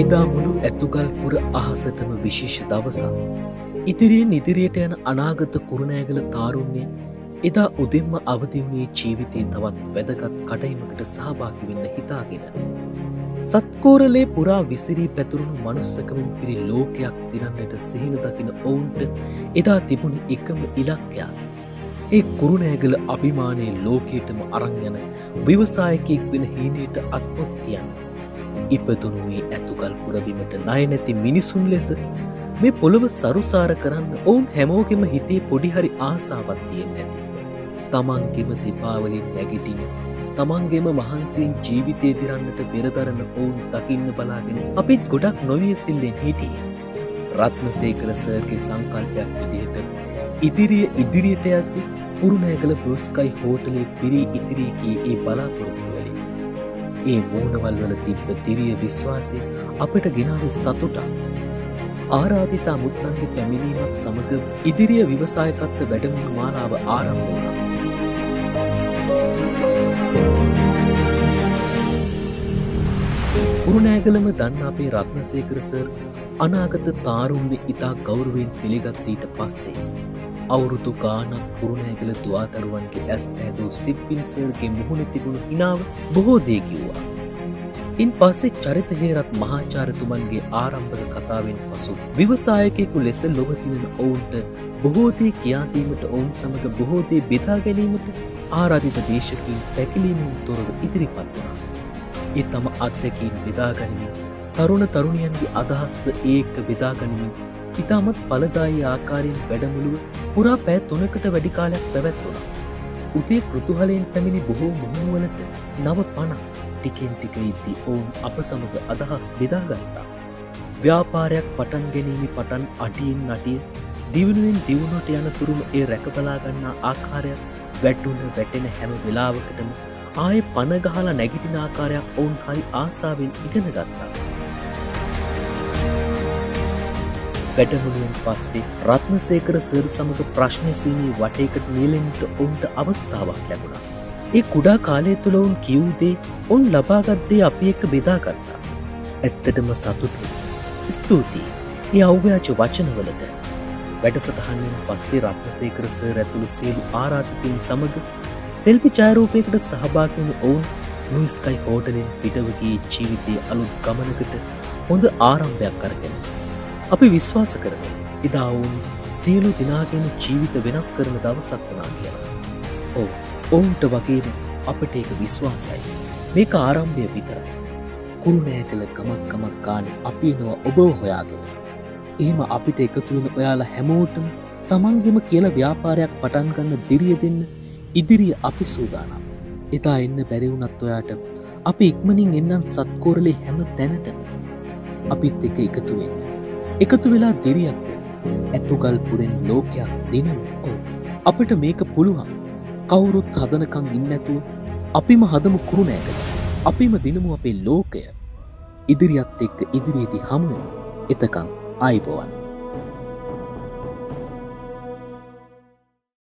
එදා මුළු ඇතුගල්පුර අහසටම විශේෂ දවසක්. ඉදිරියෙන් ඉදිරියට යන අනාගත කුරුණෑගල තාරුන්නේ එදා උදෙන්ම අවදිවුණේ ජීවිතයේ තවත් වැදගත් කටයිමකට සහභාගි වෙන්න හිතාගෙන. සත්කෝරලේ පුරා විසිරී පැතුරුණු මනුස්සකමින් පිරි ලෝකයක් තිරන්නට සිහින දකින ඔවුන්ට එදා තිබුණ එකම ඉලක්කයක්. ඒ කුරුණෑගල අභිමානයේ ලෝකයටම අරං යන විවසායකෙක් වෙන හීනයට අත්පොත්තියන්න. ඉපදුණු මේ ඇතුකල් පුරබිමට නය නැති මිනිසුන් ලෙස මේ පොළොව සරුසාර කරන්න ඔවුන් හැමෝගෙම හිතේ පොඩිහරි ආසාවත්තියෙන් නැති. තමන්ගෙම දෙපාවලින් නැගිටින තමන්ගේම මහන්සයෙන් ජීවිතය දිරන්නට වෙරදරන ඔවුන් දකින්න බලාගෙන අපිත් ගොඩක් නොවිය සිල්ලෙන් හිටිය. රත්නසේකර සර්ගේ සංකල්පයක් විදිහට ඉදිරිය ඉදිරියට ඇත්ති පුරුණෑකළ බ්‍රස්කයි හෝටලේ පිරී ඉතිරීකී ඒ බලාපොරොත්තුවලින්. ඒ මූනවල් වල තිබ්බ තිරිය විශ්වාසය අපට ගෙනාව සතුටා. ආරාධිතා මුත්තන්ගේ පැමිණීමත් සමඟ ඉදිරිය විවසායකත්ව වැඩමුණු මාලාව ආරම්භෝනා. කුරුණෑගලම දන්න අපේ රත්නසේකර සර් අනාගත තාරුම්්‍ය ඉතා ගෞරුවෙන් පිළිගත්තීට පස්සේ. අවුරුදු ගානක් පුරුණෑගල දවාතරුවන්ගේ ඇස් පැදූ සිප්පින්සර්ගේ මුහුණ තිබුණු හිනාව බොහෝ දේකිව්වා. ඉන් පස්සේ චරිතහේරත් මහාචාරතුමන්ගේ ආරම්භක කතාවෙන් පසු විවසායකෙකු ලෙස ලොවතිනෙන ඔවුන්ට බොහෝදේ කියාදීමට ඔවුන් සමඟ බොහෝදේ බෙදා ගැනීමට ආරාධිත දේශකින් පැකිලීමෙන් තොරව ඉදිරිපත් වුණා. ඒ තම අත්දැකින් බෙදාගනිමින් තරුණ තරුණයන්ගේ අදහස්ද ඒක්ක බෙදාගනිමින් ඉතාමත් පලදායි ආකාරයෙන් වැඩමුළුව පුරා පෑ තුනකට වැඩිකාලයක් පැවැත්වුණා. උතේ කෘතුහලයෙන් පැමිණි බොහෝ මුහුණුවලට නව පණ ටිකෙන් ටික ඉද්දි ඔවුන් අප සමඟ අදහස් බෙදාගත්තා. ව්‍යාපාරයක් පටන් ගැනීමි පටන් අටියෙන් නටිය දිවුණුවෙන් දියුණුවට යන තුරුම ඒ රැකබලාගන්නා ආකාරයක් වැට්ටුන්න වැටෙන හැම වෙලාවකටම ආය පණගහලා නැගිටින ආකාරයක් ඔවුන් හරි ආසාාවෙන් ඉගෙන ගත්තා. වැඩමුළුවෙන් පස්සේ රත්නසේකර සර් සමඟ ප්‍රශ්නසීමේ වටයකට නියලෙන්ට ඔවුන්ට අවස්ථාවක් ලැබුණා. ඒ කුඩා කාලය තුළ ඔවුන් කිව්දේ ඔන් ලබාගත්දේ අපි එක්ක බෙදාගත්තා. ඇත්තටම සතුටු. ස්තුතියි ඒ අව්‍යාච වචනවලට වැඩසටහන්ෙන් පස්සේ රත්නසේකර සර් ඇතුළු සියලු ආරාධිතයෙන් සමඟ සෙල්පි චාරූපයකට සහභාගන ඔවුන් නොයිස්කයි හෝටලින් පිටවගේ ජීවිතය අලුත් ගමනකට හොඳ ආරම්භයක් කරගෙන. අපි විශ්වාස කරන එදා ඔවුන් සියලු දිනාගෙන ජීවිත වෙනස් කරන දවසක් වනා කියලා. ඕ ඔවුන්ට වගේම අපට ඒක විශ්වාසයි. මේක ආරම්භය විතරයි. කුරුණෑ කළ කමක්කමක් ගාන අපි නොව ඔබ හොයාගෙන. එහෙම අපිට එකතුවෙන ඔයාලා හැමෝටම තමන්ගෙම කියල ව්‍යාපාරයක් පටන්ගන්න දිරිය දෙන්න ඉදිරිය අපි සූදානම්. එතා එන්න බැරිවුනත් ඔයාට අපි ඉක්මනින් එන්නන් සත්කෝරලේ හැම තැනටම අපිත් එක එකතු වෙන්න. එකතු වෙලා දිරියක් ඇතුගල් පුරෙන් ලෝකයක් දිනම ඕ අපිට මේක පුළුවන්. කවුරුත් හදනකං ඉන්නඇතුව අපිම හදමු කුරුණෑකළ අපිම දිනමු අපේ ලෝකය. ඉදිරියත් එක්ක ඉදිරියේදී හමුවම එතකං අයිබෝවන්